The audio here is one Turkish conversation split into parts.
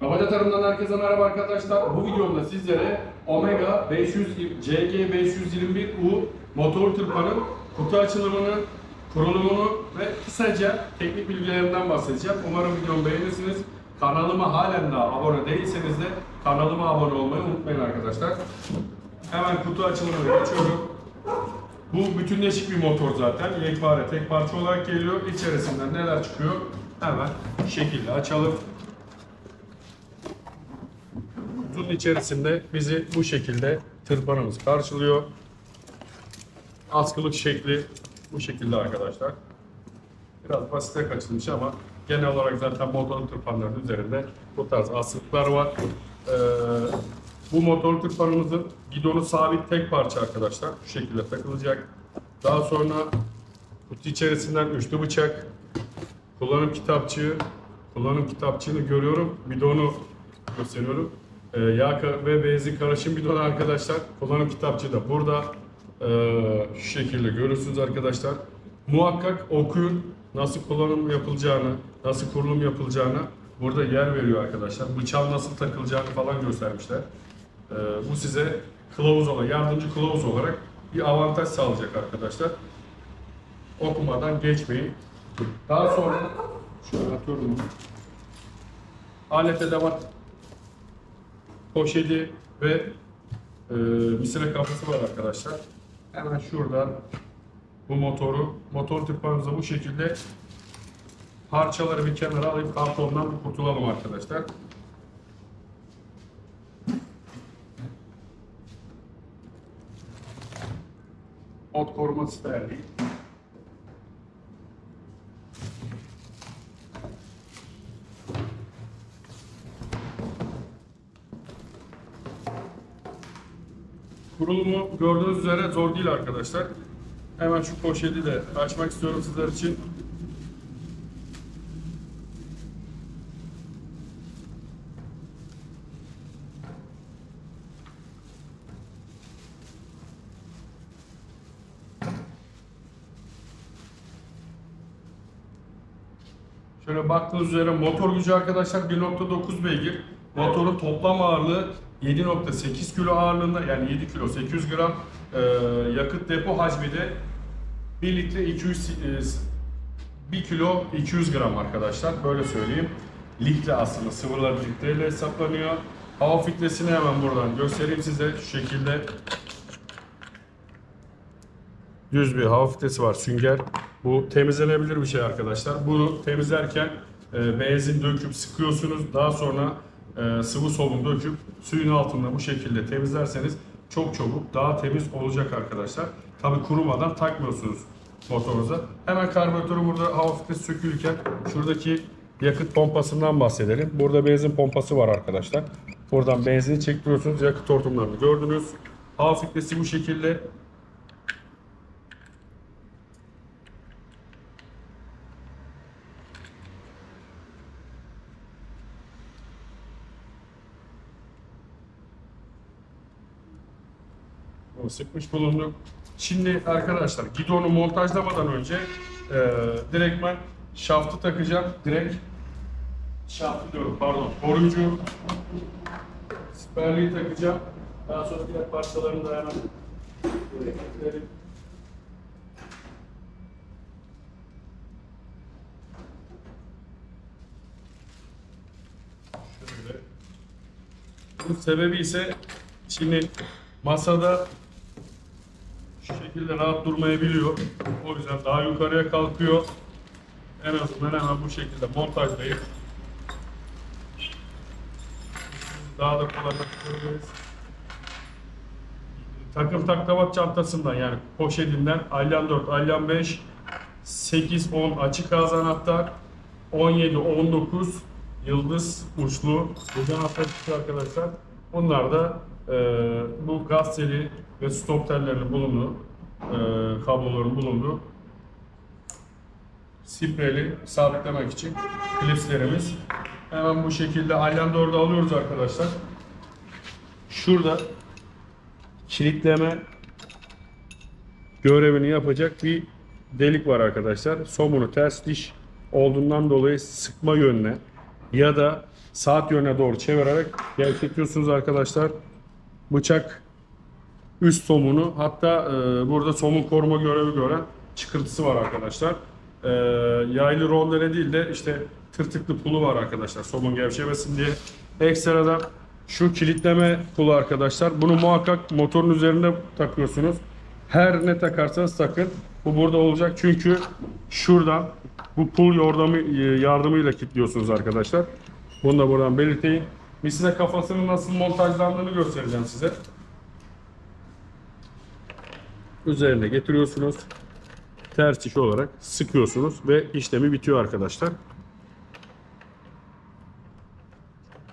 Kabaca Tarım'dan herkese merhaba arkadaşlar. Bu videomda sizlere Omega 500 CG 521U motor tırpanın kutu açılımını, kurulumunu ve kısaca teknik bilgilerinden bahsedeceğim. Umarım videomu beğenirsiniz. Kanalıma halen daha abone değilseniz de kanalıma abone olmayı unutmayın arkadaşlar. Hemen kutu açılımına geçiyorum. Bu bütünleşik bir motor zaten. Yekpare tek parça olarak geliyor. İçerisinden neler çıkıyor? Hemen şekilde açalım. Kutunun içerisinde bizi bu şekilde tırpanımız karşılıyor. Askılık şekli bu şekilde arkadaşlar. Biraz basite kaçılmış ama genel olarak zaten motor tırpanların üzerinde bu tarz asıklar var. Ee, bu motor tırpanımızın gidonu sabit tek parça arkadaşlar. Bu şekilde takılacak. Daha sonra kutu içerisinden üçlü bıçak, kullanım kitapçığı, kullanım kitapçığını görüyorum. Bidonu gösteriyorum. Ee, yağ ve benzin karışım bidonu arkadaşlar. Kullanım kitapçığı da burada. Ee, şu şekilde görürsünüz arkadaşlar. Muhakkak okuyun nasıl kullanım yapılacağını, nasıl kurulum yapılacağını burada yer veriyor arkadaşlar. Bıçağın nasıl takılacağını falan göstermişler. Ee, bu size kılavuz olarak, yardımcı kılavuz olarak bir avantaj sağlayacak arkadaşlar. Okumadan geçmeyin. Daha sonra şöyle atıyorum. Alet edevat poşeti ve e, misine kafası var arkadaşlar. Hemen şuradan bu motoru, motor tırpanımıza bu şekilde parçaları bir kenara alıp kartondan bir kurtulalım arkadaşlar. Ot koruma sterliği. Kurulumu gördüğünüz üzere zor değil arkadaşlar. Hemen şu poşeti de açmak istiyorum sizler için. Şöyle baktığınız üzere motor gücü arkadaşlar 1.9 beygir. Motorun toplam ağırlığı 7.8 kilo ağırlığında yani 7 kilo 800 gram Ee, yakıt depo hacmi de 1 litre 200 e, 1 kilo 200 gram arkadaşlar böyle söyleyeyim. Litre aslında sıvılar litreyle hesaplanıyor. Hava filtresini hemen buradan göstereyim size şu şekilde. Düz bir hava filtresi var sünger. Bu temizlenebilir bir şey arkadaşlar. Bunu temizlerken e, benzin döküp sıkıyorsunuz. Daha sonra e, sıvı solun döküp suyun altında bu şekilde temizlerseniz çok çabuk daha temiz olacak arkadaşlar. Tabi kurumadan takmıyorsunuz motorunuza. Hemen karbüratörü burada hava filtresi sökülürken şuradaki yakıt pompasından bahsedelim. Burada benzin pompası var arkadaşlar. Buradan benzini çektiriyorsunuz. Yakıt hortumlarını gördünüz. Hava filtresi bu şekilde Bunu sıkmış bulunduk. Şimdi arkadaşlar gidonu montajlamadan önce e, direktmen şaftı takacağım. Direkt şaftı diyorum pardon koruyucu siperliği takacağım. Daha sonra diğer parçalarını da hemen buraya. Bunun sebebi ise şimdi masada şu şekilde rahat durmayabiliyor. O yüzden daha yukarıya kalkıyor. En azından hemen bu şekilde montajlayıp daha da kolaylaştırabiliriz. Takım taklavat çantasından yani poşetinden Alyan 4, Alyan 5, 8, 10 açık ağız anahtar, 17, 19 yıldız uçlu bu anahtar çıktı arkadaşlar. Bunlar da e, bu gaz teli ve stop tellerinin bulunduğu, e, kabloların bulunduğu spreyli sabitlemek için klipslerimiz. Hemen bu şekilde 4'ü alıyoruz arkadaşlar. Şurada kilitleme görevini yapacak bir delik var arkadaşlar. Somunu ters diş olduğundan dolayı sıkma yönüne ya da saat yönüne doğru çevirerek gevşetiyorsunuz arkadaşlar. Bıçak üst somunu hatta e, burada somun koruma görevi gören çıkıntısı var arkadaşlar. E, yaylı rondele değil de işte tırtıklı pulu var arkadaşlar somun gevşemesin diye. Ekstradan şu kilitleme pulu arkadaşlar. Bunu muhakkak motorun üzerinde takıyorsunuz. Her ne takarsanız takın. Bu burada olacak çünkü şuradan bu pul yordamı e, yardımıyla kilitliyorsunuz arkadaşlar. Bunu da buradan belirteyim. Misine kafasının nasıl montajlandığını göstereceğim size. Üzerine getiriyorsunuz. Ters iş olarak sıkıyorsunuz ve işlemi bitiyor arkadaşlar.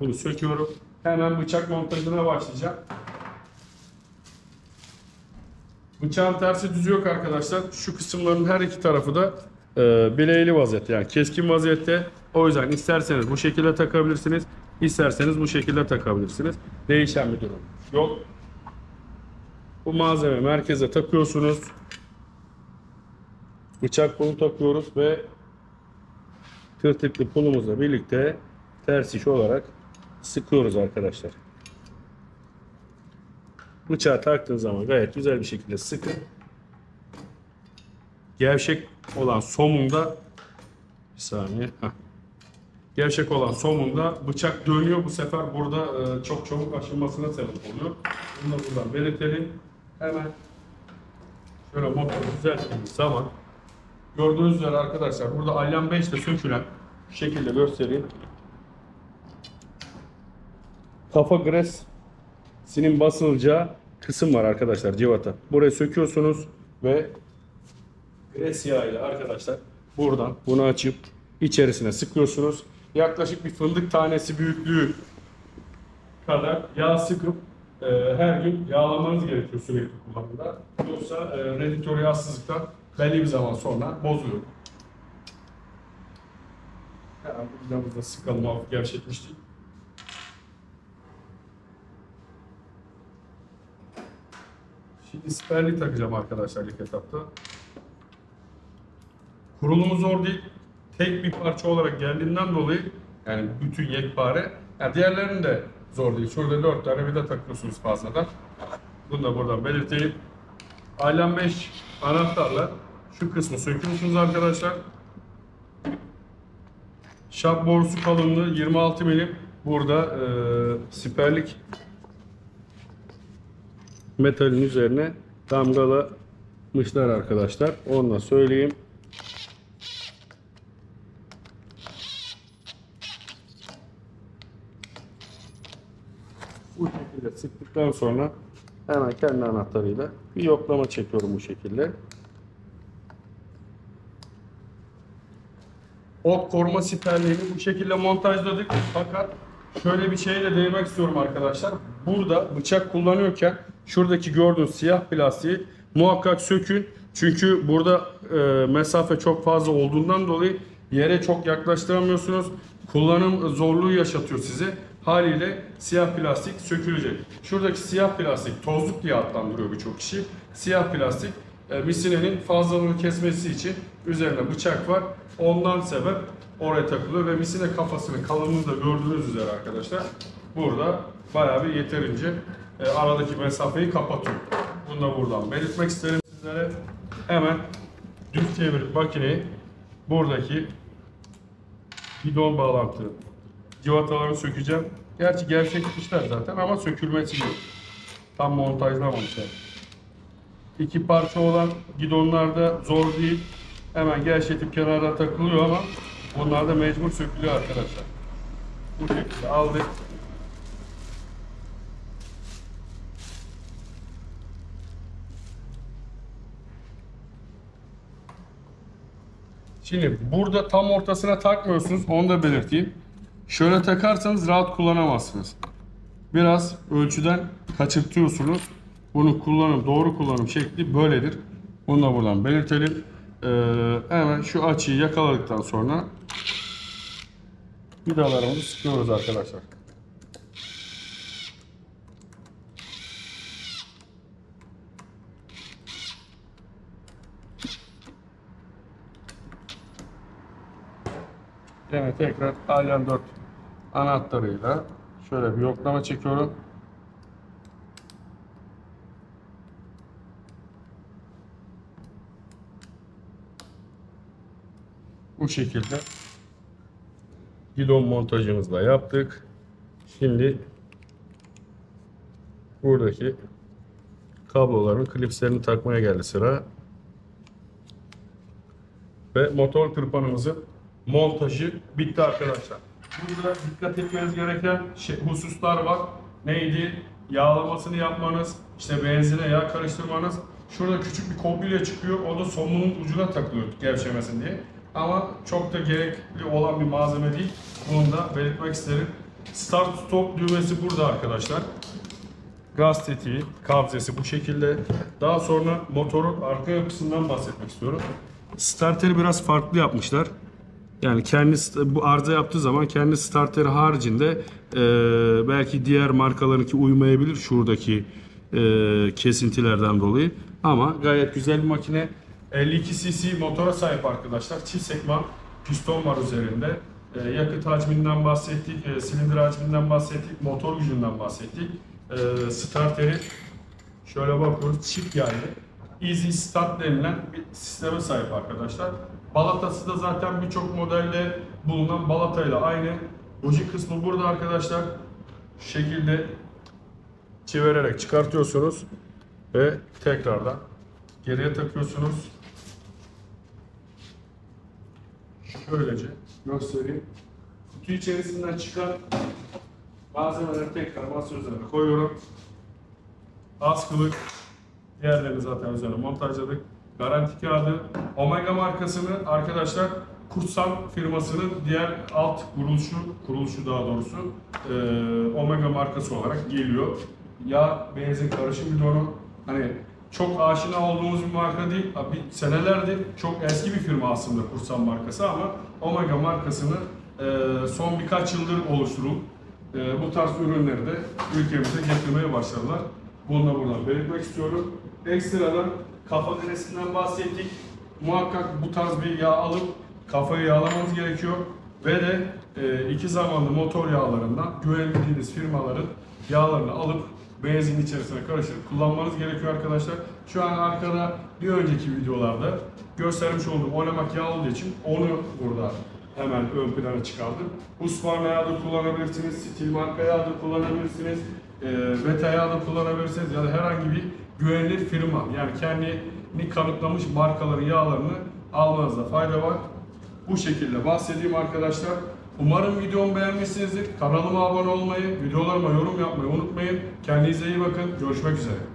Bunu söküyorum. Hemen bıçak montajına başlayacağım. Bıçağın tersi düzü yok arkadaşlar. Şu kısımların her iki tarafı da e, bileğli vaziyette yani keskin vaziyette. O yüzden isterseniz bu şekilde takabilirsiniz. isterseniz bu şekilde takabilirsiniz. Değişen bir durum yok. Bu malzeme merkeze takıyorsunuz. Bıçak pulu takıyoruz ve tırtıklı pulumuzla birlikte ters iş olarak sıkıyoruz arkadaşlar. Bıçağı taktığın zaman gayet güzel bir şekilde sıkın. Gevşek olan somunda bir saniye. Heh. Gevşek olan somunda bıçak dönüyor. Bu sefer burada e, çok çabuk aşılmasına sebep oluyor. Bunu da buradan belirtelim. Hemen şöyle motoru düzelttiğimiz zaman gördüğünüz üzere arkadaşlar burada Alyan 5 ile sökülen şu şekilde göstereyim. Kafa gres sinin basılacağı kısım var arkadaşlar civata. Burayı söküyorsunuz ve gres yağı ile arkadaşlar buradan bunu açıp içerisine sıkıyorsunuz. Yaklaşık bir fındık tanesi büyüklüğü kadar yağ sıkıp e, her gün yağlamanız gerekiyor sürekli kullanımda. Yoksa e, redüktör yağsızlıktan belli bir zaman sonra bozuluyor. Hemen bu vidamızı sıkalım hafif gevşetmiştik. Şimdi siperlik takacağım arkadaşlar ilk etapta. Kurulumu zor değil. Tek bir parça olarak geldiğinden dolayı yani bütün yekpare. Yani diğerlerinin de zor değil. Şurada 4 tane vida takıyorsunuz fazladan. Bunu da buradan belirteyim. Alem 5 anahtarla şu kısmı söküyorsunuz arkadaşlar. Şap borusu kalınlığı 26 milim. Burada e, siperlik metalin üzerine damgalamışlar arkadaşlar. Onu da söyleyeyim. Bu sıktıktan sonra hemen kendi anahtarıyla bir yoklama çekiyorum bu şekilde. Ok koruma siperliğini bu şekilde montajladık. Fakat şöyle bir şeyle değinmek istiyorum arkadaşlar. Burada bıçak kullanıyorken şuradaki gördüğünüz siyah plastiği muhakkak sökün. Çünkü burada e, mesafe çok fazla olduğundan dolayı yere çok yaklaştıramıyorsunuz. Kullanım zorluğu yaşatıyor size. Haliyle siyah plastik sökülecek. Şuradaki siyah plastik tozluk diye adlandırıyor birçok kişi. Siyah plastik e, misinenin fazlalığını kesmesi için üzerine bıçak var. Ondan sebep oraya takılıyor ve misine kafasının kalınlığını da gördüğünüz üzere arkadaşlar burada bayağı bir yeterince e, aradaki mesafeyi kapatıyor. Bunu da buradan belirtmek isterim sizlere. Hemen düz çevirip makineyi buradaki bidon bağlantı civatalarını sökeceğim. Gerçi gevşetmişler zaten ama sökülmesi yok. Tam montajlamamışlar. İki parça olan gidonlarda zor değil. Hemen gevşetip kenara takılıyor ama bunlar da mecbur sökülüyor arkadaşlar. Bu şekilde aldık. Şimdi burada tam ortasına takmıyorsunuz. Onu da belirteyim. Şöyle takarsanız rahat kullanamazsınız. Biraz ölçüden kaçırtıyorsunuz. Bunun kullanım, doğru kullanım şekli böyledir. Bunu da buradan belirtelim. Ee, hemen şu açıyı yakaladıktan sonra vidalarımızı sıkıyoruz arkadaşlar. Yine tekrar Alyan 4 anahtarıyla şöyle bir yoklama çekiyorum. Bu şekilde gidon montajımızı da yaptık. Şimdi buradaki kabloların klipslerini takmaya geldi sıra. Ve motor tırpanımızın montajı bitti arkadaşlar. Burada dikkat etmeniz gereken şey, hususlar var. Neydi? Yağlamasını yapmanız, işte benzine yağ karıştırmanız. Şurada küçük bir kombilya çıkıyor. O da somunun ucuna takılıyor gevşemesin diye. Ama çok da gerekli olan bir malzeme değil. Bunu da belirtmek isterim. Start stop düğmesi burada arkadaşlar. Gaz tetiği, kabzesi bu şekilde. Daha sonra motorun arka yapısından bahsetmek istiyorum. Starter'i biraz farklı yapmışlar. Yani kendi bu arıza yaptığı zaman kendi starteri haricinde e, belki diğer markalarınki uymayabilir şuradaki e, kesintilerden dolayı. Ama gayet güzel bir makine. 52 cc motora sahip arkadaşlar. Çift sekman piston var üzerinde. E, yakıt hacminden bahsettik, e, silindir hacminden bahsettik, motor gücünden bahsettik. E, starteri Şöyle bakıyoruz çift yaylı. Easy Start denilen bir sisteme sahip arkadaşlar. Balatası da zaten birçok modelde bulunan balatayla aynı. Buji kısmı burada arkadaşlar. Şu şekilde çevirerek çıkartıyorsunuz ve tekrardan geriye takıyorsunuz. Şöylece göstereyim. Kutu içerisinden çıkan malzemeleri tekrar masa üzerine koyuyorum. Askılık, diğerlerini zaten üzerine montajladık. Garanti kağıdı, Omega markasını arkadaşlar Kursan firmasının diğer alt kuruluşu, kuruluşu daha doğrusu e, Omega markası olarak geliyor. Yağ, benzin karışım bidonu. Hani çok aşina olduğumuz bir marka değil. Bir senelerdir çok eski bir firma aslında Kursan markası ama Omega markasını e, son birkaç yıldır oluşturup e, bu tarz ürünleri de ülkemize getirmeye başladılar. Bunu da buradan belirtmek istiyorum. Ekstradan kafa deresinden bahsettik. Muhakkak bu tarz bir yağ alıp kafayı yağlamanız gerekiyor. Ve de e, iki zamanlı motor yağlarından güvendiğiniz firmaların yağlarını alıp benzin içerisine karıştırıp kullanmanız gerekiyor arkadaşlar. Şu an arkada bir önceki videolarda göstermiş olduğum oynamak yağ olduğu için onu burada hemen ön plana çıkardım. Husqvarna yağı da kullanabilirsiniz, Stil marka yağı da kullanabilirsiniz, e, Beta yağı da kullanabilirsiniz ya da herhangi bir güvenilir firma yani kendini kanıtlamış markaların yağlarını almanızda fayda var. Bu şekilde bahsedeyim arkadaşlar. Umarım videomu beğenmişsinizdir. Kanalıma abone olmayı, videolarıma yorum yapmayı unutmayın. Kendinize iyi bakın. Görüşmek üzere.